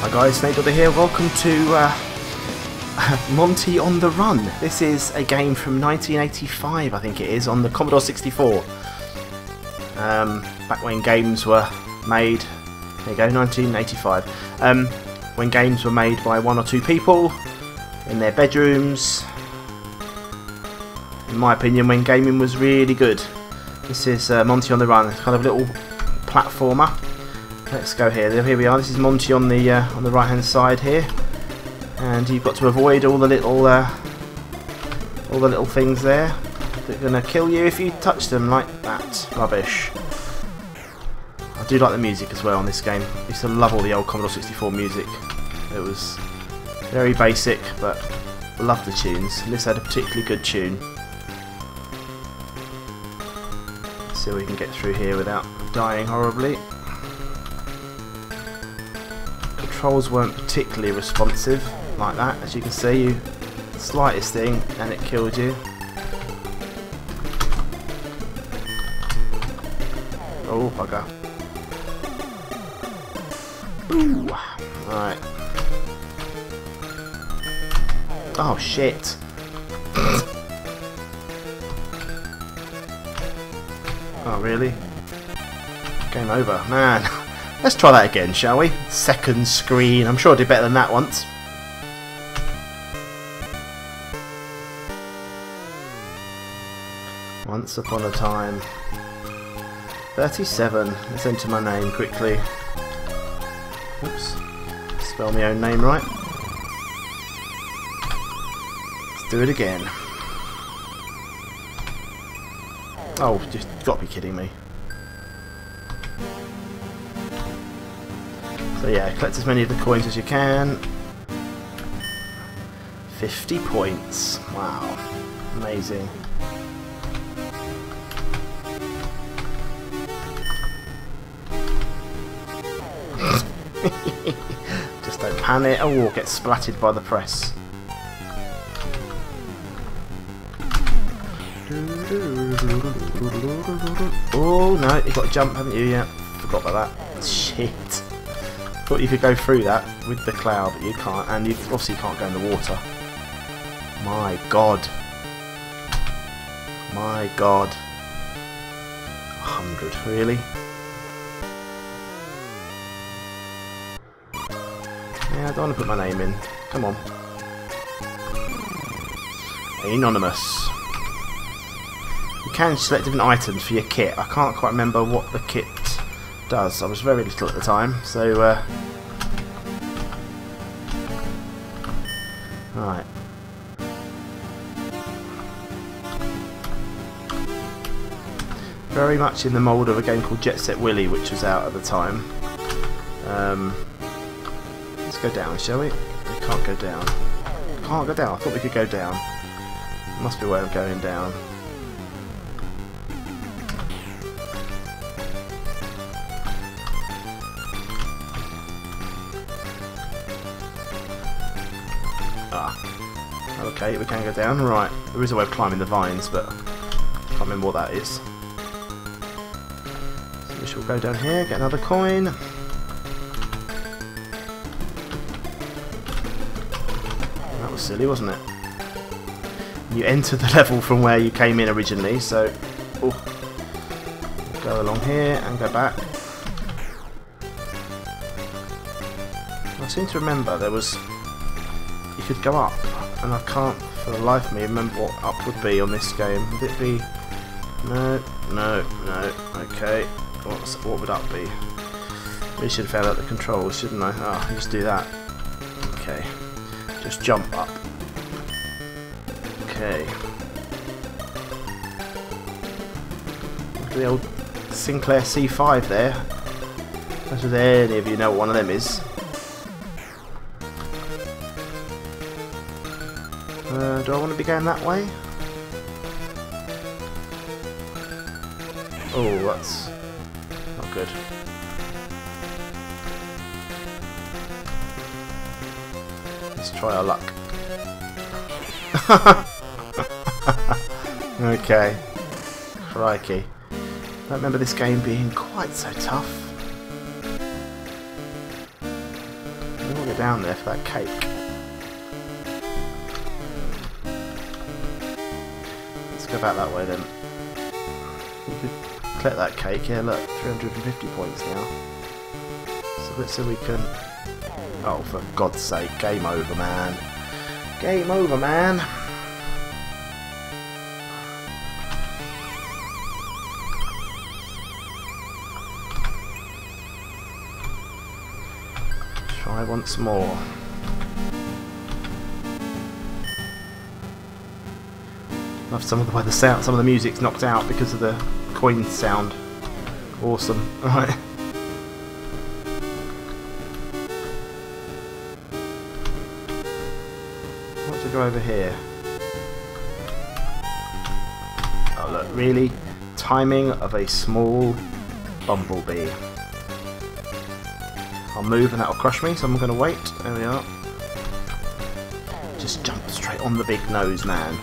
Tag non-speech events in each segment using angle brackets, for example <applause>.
Hi guys, SnakeDoctor here. Welcome to uh, <laughs> Monty on the Run. This is a game from 1985, I think it is, on the Commodore 64. Um, back when games were made. There you go, 1985. Um, when games were made by one or two people in their bedrooms. In my opinion, when gaming was really good. This is uh, Monty on the Run. It's kind of a little platformer. Let's go here. Here we are. This is Monty on the uh, on the right hand side here, and you've got to avoid all the little uh, all the little things there. They're gonna kill you if you touch them like that. Rubbish. I do like the music as well on this game. I used to love all the old Commodore 64 music. It was very basic, but I love the tunes. This had a particularly good tune. Let's see if we can get through here without dying horribly controls weren't particularly responsive like that. As you can see you slightest thing and it killed you. Oh bugger. Ooh. right. Oh shit. <coughs> Oh really? Game over. Man <laughs> Let's try that again, shall we? Second screen. I'm sure I did better than that once. Once upon a time. 37. Let's enter my name quickly. Oops. Spell my own name right. Let's do it again. Oh, just got to be kidding me. So yeah, collect as many of the coins as you can. 50 points. Wow. Amazing. <laughs> Just don't panic. Oh, get splatted by the press. Oh no, you've got to jump, haven't you? Yeah, forgot about that. Shit. Thought you could go through that with the cloud, but you can't, and you obviously can't go in the water. My god. My god. 100, really? Yeah, I don't want to put my name in. Come on. Anonymous. You can select different items for your kit. I can't quite remember what the kit does. I was very little at the time, so uh, right. Very much in the mould of a game called Jet Set Willy, which was out at the time. Um, let's go down, shall we? We can't go down. Can't go down. I thought we could go down. Must be a way of going down. Okay, we can go down. Right, there is a way of climbing the vines, but I can't remember what that is. So we shall go down here, get another coin. That was silly, wasn't it? You enter the <laughs> level from where you came in originally, so... Oh, go along here and go back. I seem to remember there was... You could go up and I can't for the life of me remember what up would be on this game. Would it be... No, no, no, okay. What's, what would up be? We should have found out the controls, shouldn't I? Ah, oh, just do that. Okay. Just jump up. Okay. The old Sinclair C5 there. As if any of you know what one of them is. Do I want to be going that way? Oh, that's not good. Let's try our luck. <laughs> okay. Crikey. I don't remember this game being quite so tough. I want to go down there for that cake. Go back that way then. You could collect that cake. Yeah, look, 350 points now. So let's see we can... Oh, for God's sake, game over, man. Game over, man. Try once more. Love some of the way the sound, some of the music's knocked out because of the coin sound. Awesome. <laughs> Alright. What to go over here? Oh look, really? Timing of a small bumblebee. I'll move and that'll crush me, so I'm going to wait. There we are. Just jump straight on the big nose, man.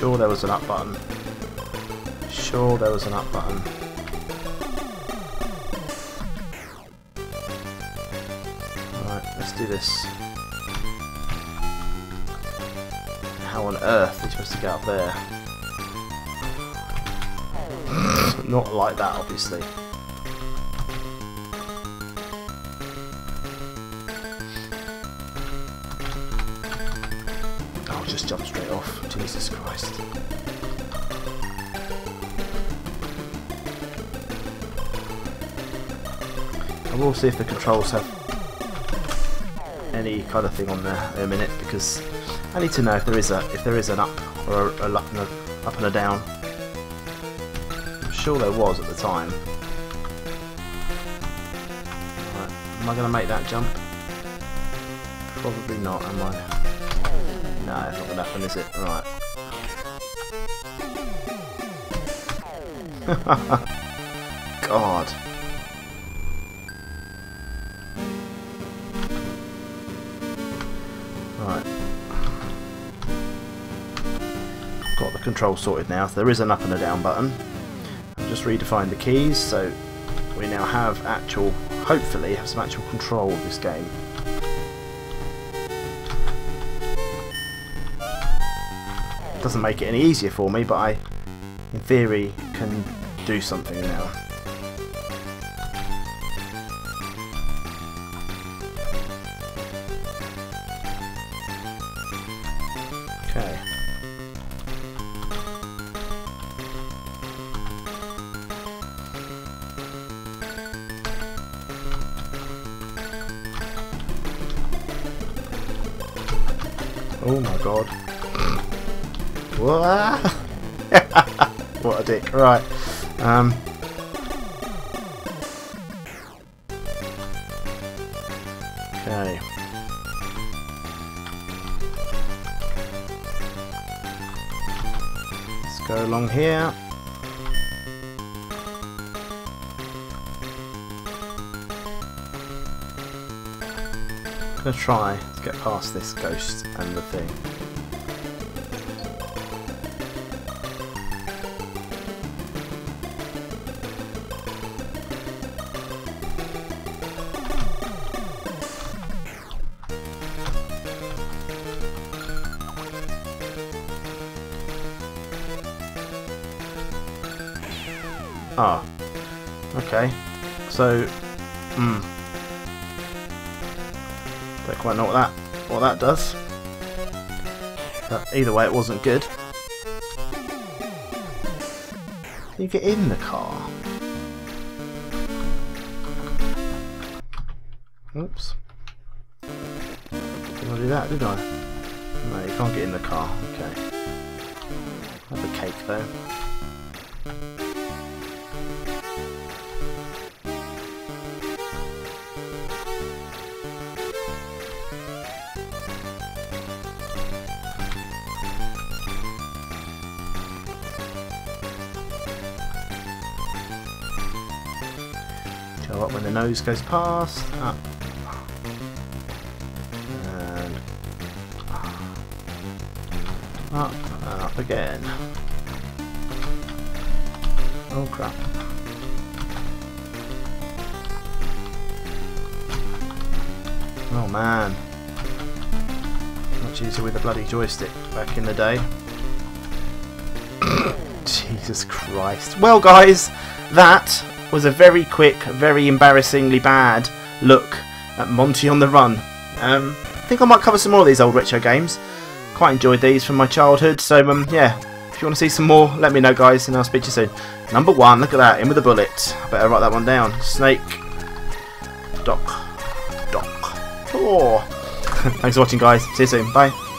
Sure there was an up button. Sure there was an up button. Right, let's do this. How on earth are you supposed to get up there? Not like that, obviously. Just jump straight off. Jesus Christ. I will see if the controls have any kind of thing on there in a minute because I need to know if there is a if there is an up or a, a up, and a, up and a down. I'm sure there was at the time. Right, am I going to make that jump? Probably not, am I? No, it's not to happen, is it? Right. <laughs> God. Right. Got the control sorted now. There is an up and a down button. Just redefined the keys, so we now have actual, hopefully, have some actual control of this game. Doesn't make it any easier for me, but I, in theory, can do something now. Okay. Oh my god. <laughs> What a dick. Right. Um. Okay. Let's go along here. I'm gonna try to get past this ghost and the thing. Ah. Okay. So, hmm. Don't quite know what that what that does. But either way, it wasn't good. You get in the car? Oops. Did I do that, did I? No, you can't get in the car. Okay. Have a cake though. The nose goes past. Up. And up and up again. Oh crap. Oh man. Much easier with a bloody joystick back in the day. <coughs> Jesus Christ. Well guys, that was a very quick, very embarrassingly bad look at Monty on the Run. Um, I think I might cover some more of these old retro games. Quite enjoyed these from my childhood, so um, yeah, if you want to see some more, let me know guys, and I'll speak to you soon. Number one, look at that, in with a bullet. I better write that one down. Snake. Doc. Doc. Oh. <laughs> Thanks for watching guys, see you soon, bye.